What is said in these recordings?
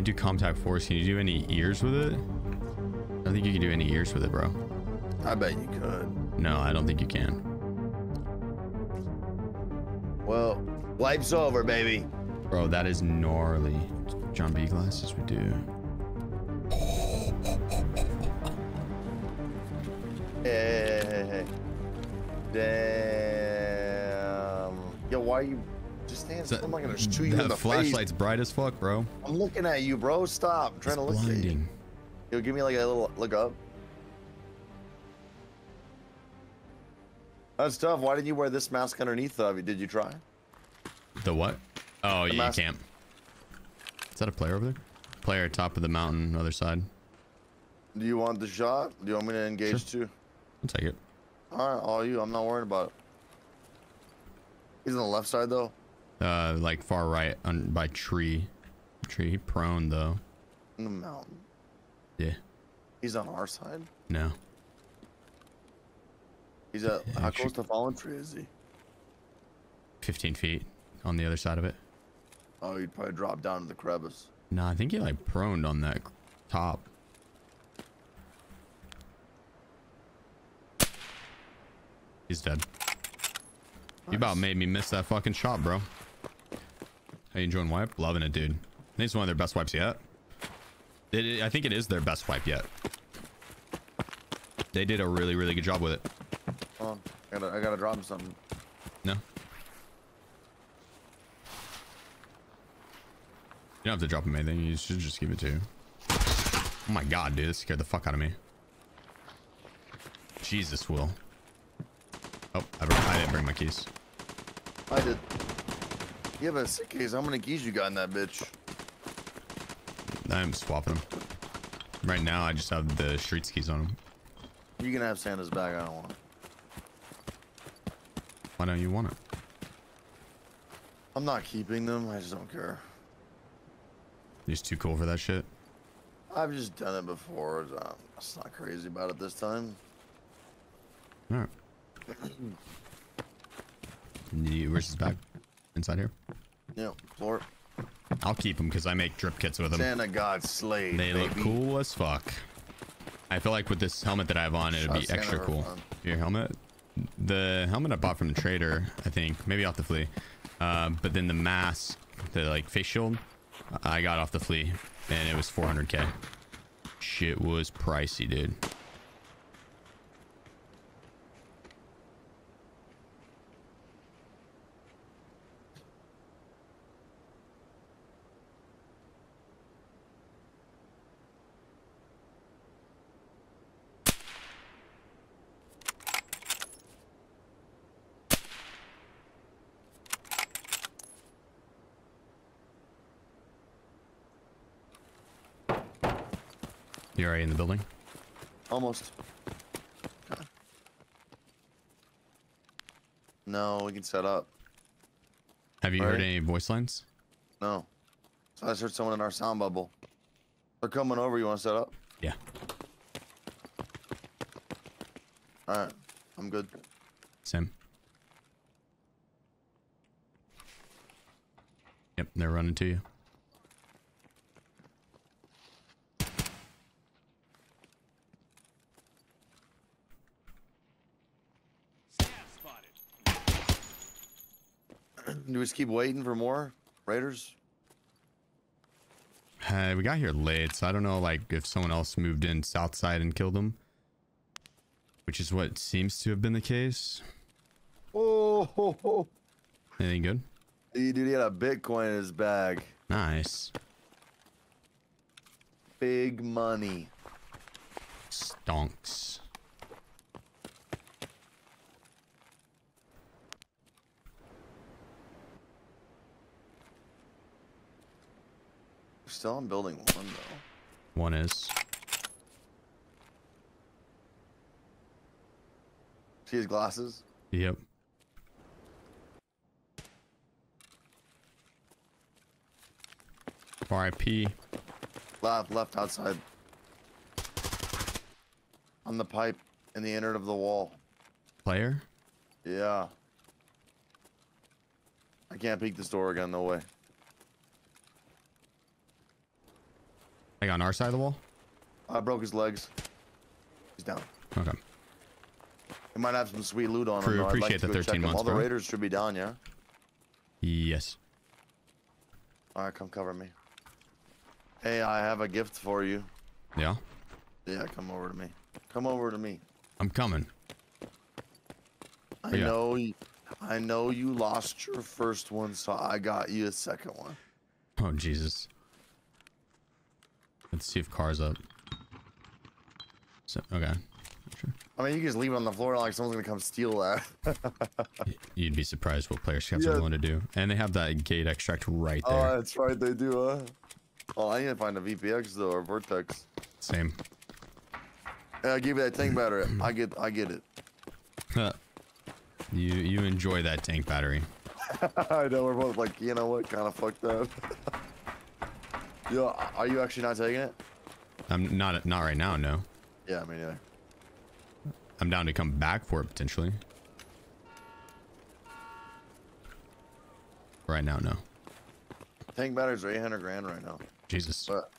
Can't do contact force. Can you do any ears with it? I don't think you can do any ears with it, bro. I bet you could. No, I don't think you can. Well, life's over, baby. Bro, that is gnarly. John B glasses would do. Hey, hey, hey. Damn. Yo, why are you I'm not gonna shoot you in the flashlight's face. bright as fuck, bro. I'm looking at you, bro. Stop. I'm trying It's to look at you. blinding. Yo, give me like a little look up. That's tough. Why didn't you wear this mask underneath of you? Did you try? The what? Oh, yeah, mask- you can't. Is that a player over there? Player top of the mountain, other side. Do you want the shot? Do you want me to engage too? I'll take it. All right, all you. I'm not worried about it. He's on the left side though. Uh, like far right on by tree. Tree prone though. In the mountain. Yeah. He's on our side. No. He's at Yeah, how close to fallen tree is he? 15 feet on the other side of it. Oh, he'd probably drop down to the crevice. No, I think he like proned on that top. He's dead. You about made me miss that fucking shot, bro. How you enjoying wipe? Loving it, dude. I think it's one of their best wipes yet. It, I think it is their best wipe yet. They did a really, really good job with it. On. I gotta, I gotta drop him something. No? You don't have to drop him anything. You should just give it to you. Oh my god, dude. This scared the fuck out of me. Jesus, Will. Oh, I, I didn't bring my keys. I did. You have a sick case. How many keys you got in that bitch? I'm swapping them. Right now, I just have the streets keys on them. You can have Santa's bag. I don't want it. Why don't you want it? I'm not keeping them. I just don't care. You're just too cool for that shit. I've just done it before. So I'm just not crazy about it this time. All right. You- Where's his bag? Inside here. Yeah, floor. I'll keep them because I make drip kits with them. Santa God Slade. They look cool as fuck. I feel like with this helmet that I have on, it'd be Santa extra cool. fun. Your helmet, the helmet I bought from the trader, I think, maybe off the flea. Uh, but then the mask, the like face shield, I got off the flea, and it was 400k. Shit was pricey, dude. You already in the building? Almost. No, we can set up. Have you heard any voice lines? No. So I heard someone in our sound bubble. They're coming over. You want to set up? Yeah. All right. I'm good. Same. Yep, they're running to you. Do we just keep waiting for more raiders? Uh, we got here late, so I don't know like if someone else moved in south side and killed them, which is what seems to have been the case. Oh, ho, ho. Anything good? Dude, he had a Bitcoin in his bag. Nice. Big money. Stonks. Still on building one though. One is. See his glasses? Yep. RIP. Left, left outside. On the pipe in the inner of the wall. Player? Yeah. I can't peek this door again, no way. Like on our side of the wall? I broke his legs. He's down. Okay. He might have some sweet loot on Crew, him. though. I'd like appreciate the 13 months, All the raiders should be down, yeah? Yes. All right, come cover me. Hey, I have a gift for you. Yeah. Yeah, come over to me. Come over to me. I'm coming. I Yeah. know you, I know you lost your first one, so I got you a second one. Oh, Jesus. Let's see if car's up. So, okay. Sure. I mean, you can just leave it on the floor like someone's gonna come steal that. You'd be surprised what player scouts Yeah. are willing to do. And they have that gate extract right oh, there. oh, that's right, they do, huh? Oh, I need to find a VPX though, or Virtex. Same. I give you that tank battery. I get, I get it. you you enjoy that tank battery. I know we're both like, you know what, kind of fucked up. Yo, are you actually not taking it? I'm not not right now, no. Yeah, me neither. I'm down to come back for it potentially. Right now, no. Tank batteries are 800 grand right now. Jesus. But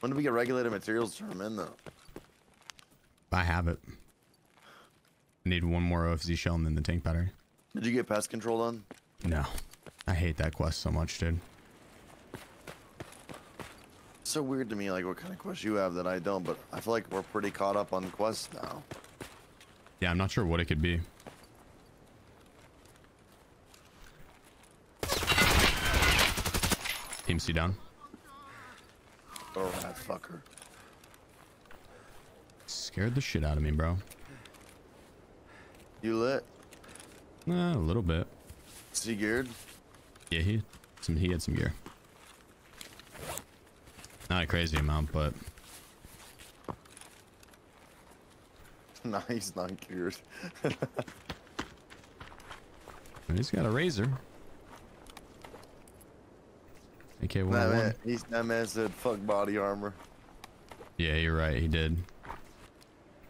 when do we get regulated materials to turn in though? I have it. I need one more OFZ shell and then the tank battery. Did you get pest control done? No. I hate that quest so much, dude. It's so weird to me, like what kind of quest you have that I don't, but I feel like we're pretty caught up on quests now. Yeah, I'm not sure what it could be. Team C down. Oh, that fucker. Scared the shit out of me, bro. You lit? Eh, a little bit. Sea geared? Yeah, he some he had some gear. Not a crazy amount, but nah, he's not geared. he's got a razor. Okay, that, one. Oh man, he's, that man said, fuck body armor. Yeah, you're right. He did.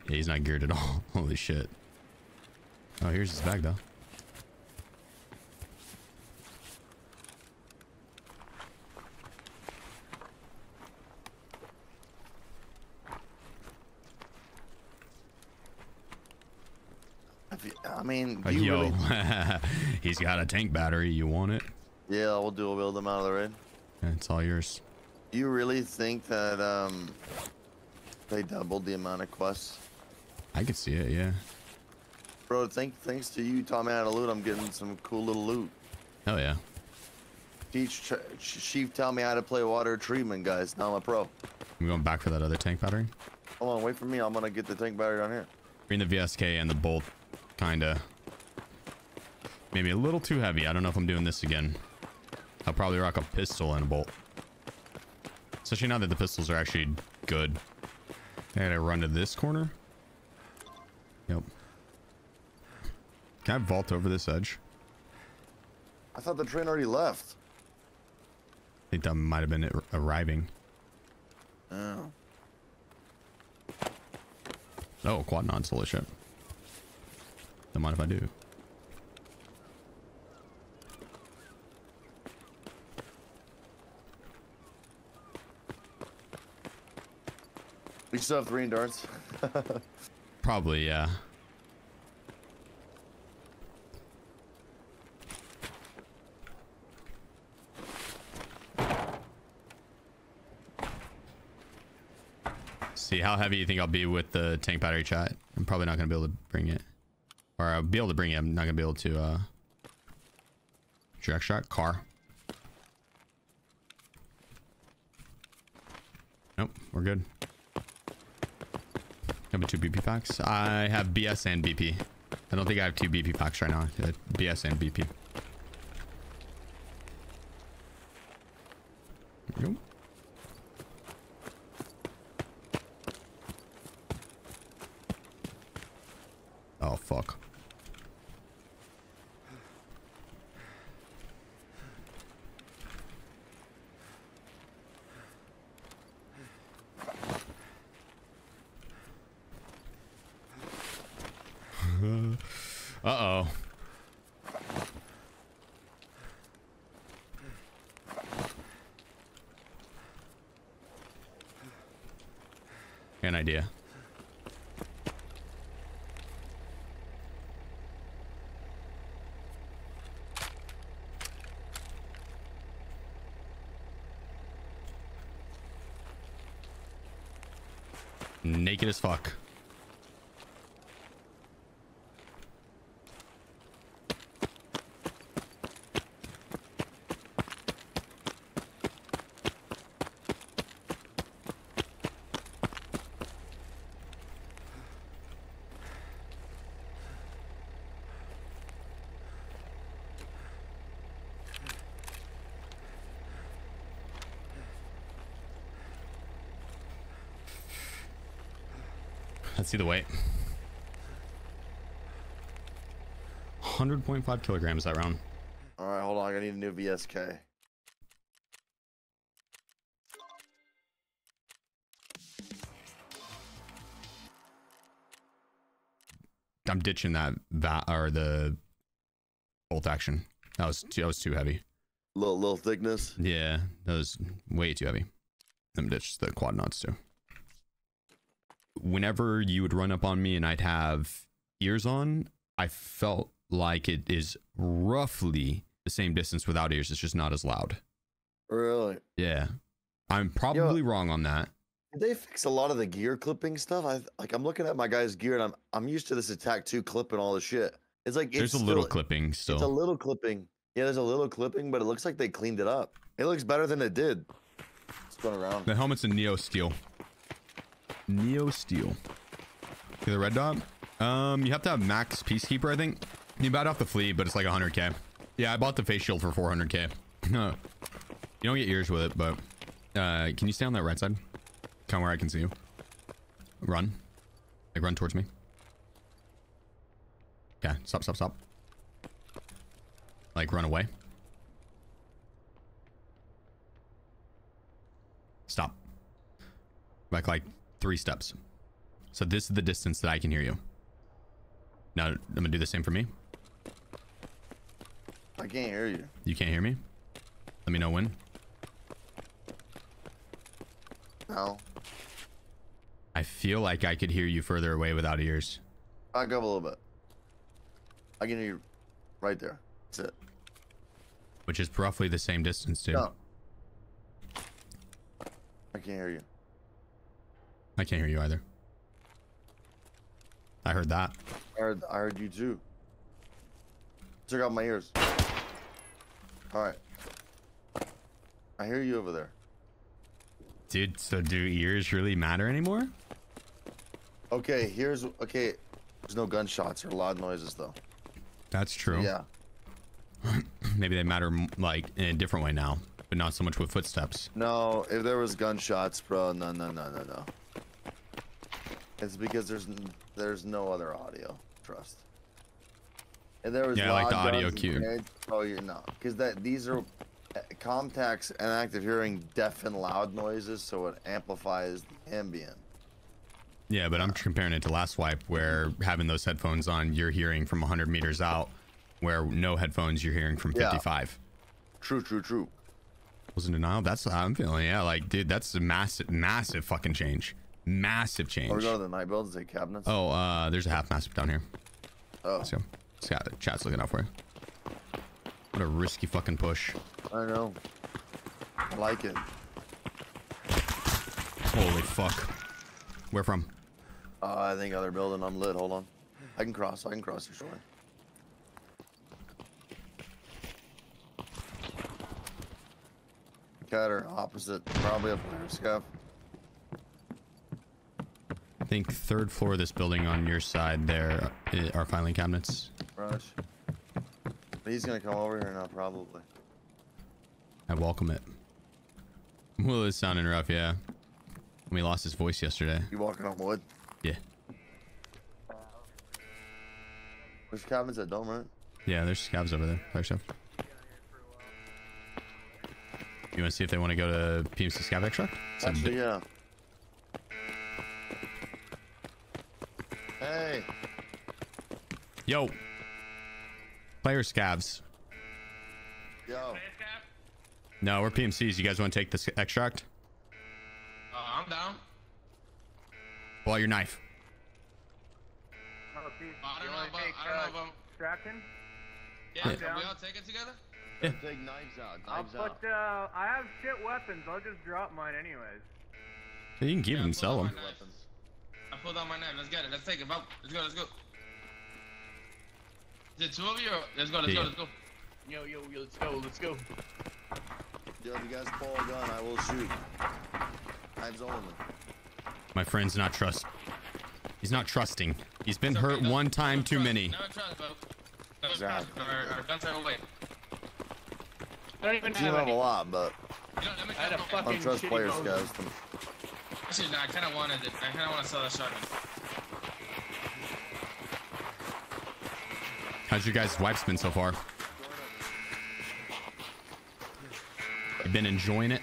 Yeah, he's not geared at all. Holy shit. Oh, here's his bag though. If you- I mean, Uh, you yo, really, he's got a tank battery. You want it? yeah, we'll do a build them out of the raid. It's all yours. You really think that um they doubled the amount of quests? I could see it. Yeah. Bro, thank, thanks to you, taught me how to loot. I'm getting some cool little loot. Hell yeah. Teach Chief, tell me how to play water treatment, guys. Now I'm a pro. I'm going back for that other tank battery. Hold on, wait for me. I'm gonna get the tank battery down here. Bring the VSK and the bolt, kinda. Maybe a little too heavy. I don't know if I'm doing this again. I'll probably rock a pistol and a bolt. Especially now that the pistols are actually good. And I gotta run to this corner. Yep. Can I vault over this edge? I thought the train already left. I think that might have been it arriving. Oh. Oh, quad nods holy shit. Don't mind if I do. We still have three in darts. Probably, yeah. See, how heavy you think I'll be with the tank battery chat? I'm probably not going to be able to bring it. Or I'll be able to bring it. I'm not going to be able to, uh... Direct shot? Car. Nope, we're good. Have two BP packs. I have BS and BP. I don't think I have two BP packs right now. Uh, BS and BP. Go. Oh fuck. An idea. Naked as fuck. Let's see the weight. 100.5 kilograms that round. All right, hold on. I need a new VSK. I'm ditching that va- or the bolt action. That was too, that was too heavy. Little little thickness. Yeah, that was way too heavy. Let me ditch the quad nods too. Whenever you would run up on me and I'd have ears on, I felt like it is roughly the same distance without ears. It's just not as loud. Really? Yeah. I'm probably wrong on that. Did they fix a lot of the gear clipping stuff? I like I'm looking at my guy's gear and I'm I'm used to this attack two clipping all the shit. It's like There's it's a little still- clipping still. It's a little clipping. Yeah, there's a little clipping, but it looks like they cleaned it up. It looks better than it did. It's going around. The helmet's a Neo Steel. Neo Steel. See the red dot? Um, you have to have max Peacekeeper, I think. You bought off the fleet, but it's like 100k. Yeah, I bought the face shield for 400k. you don't get ears with it, but uh, can you stay on that right side? Come where I can see you. Run. Like run towards me. Okay, stop, stop, stop. Like run away. Stop. Like, like three steps. So this is the distance that I can hear you. Now I'm gonna do the same for me. I can't hear you. You can't hear me? Let me know when. No. I feel like I could hear you further away without ears. Back up a little bit. I can hear you right there. That's it. Which is roughly the same distance too. No. I can't hear you. I can't hear you either. I heard that. I heard, I heard you too. Check out my ears. All right. I hear you over there. Dude, so do ears really matter anymore? Okay, here's okay. There's no gunshots or loud noises though. That's true. Yeah. Maybe they matter like in a different way now, but not so much with footsteps. No, if there was gunshots, bro, no, no, no, no, no. It's because there's n- there's no other audio. Trust. If there was Yeah, like the audio cue. Oh, you're not, because that these are uh, ComTacs and active hearing deafen loud noises, so it amplifies the ambient. Yeah, but I'm comparing it to last wipe where having those headphones on, you're hearing from 100 meters out, where no headphones, you're hearing from 55. Yeah. 55. True, true, true. Was in denial. That's how I'm feeling. Yeah, like, dude, that's a massive, massive fucking change. Massive change. Or go to the night builds say cabinets. Oh, uh, there's a half massive down here. oh, Let's go. Scott, chat's looking out for you. What a risky fucking push. I know. I like it. Holy fuck. Where from? Uh, I think other building. I'm lit. Hold on. I can cross. I can cross your shore. Cutter opposite, probably up there, scuff. I think third floor of this building on your side there uh, are filing cabinets. Rush. But he's gonna come over here now, probably. I welcome it. Will is sounding rough, yeah. We lost his voice yesterday. You walking on wood? Yeah. There's cabins that don't, right? Yeah, there's Scavs over there. Fire stuff. You want to see if they want to go to PMC Scav Extract? Actually, yeah. Hey, Yo! Player scavs. yo. No, we're PMCs. You guys want to take this extract? Uh, I'm down. Pull out your knife. Oh, I don't know about. take, I don't uh, if I'm. Strachan? Yeah, can we all take it together? Take knives out. I'll Knives out. put, uh, I have shit weapons. I'll just drop mine anyways. You can give Yeah, them, sell them. knife. I pulled out my knife. Let's get it. Let's take it. Vote. Let's go. Let's go. Is it two of you? Or... Let's go. Let's Yeah. go. Let's go. Yo, yo, yo, let's go, let's go. Yo, if you guys pull a gun, I will shoot. Knives only. My friend's not trust. He's not trusting. He's been okay, hurt no- one time no too trust. many. Never trust, vote. Never Exactly. trust. Our, our guns are away. I don't even You have have a any. lot, but You know, I had a try- fucking untrust players, bow. guys. Actually, no, I kind of wanted it. I kind of want to sell that shotgun. How's your guys' wipes been so far? You been enjoying it?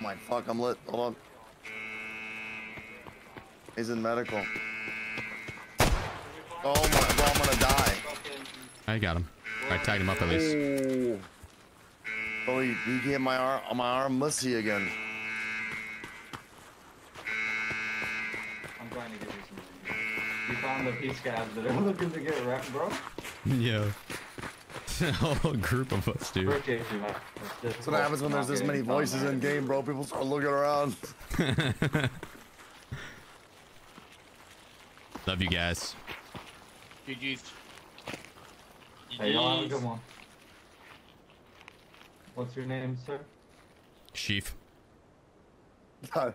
My fuck, I'm lit. Hold on. He's in medical. Oh my, bro, I'm gonna die. I got him. I tagged him up at least. Oh, he, he hit my arm, my arm musty again. I'm trying to get you some. You found the peace Scavs that are looking to get wrecked, bro. Yeah. A whole group of us, dude. Appreciate you, man. That's what happens when there's this many voices in game, bro. People start looking around. Love you guys. GG's. Hey, y'all have a good one. What's your name, sir? Sheef. God.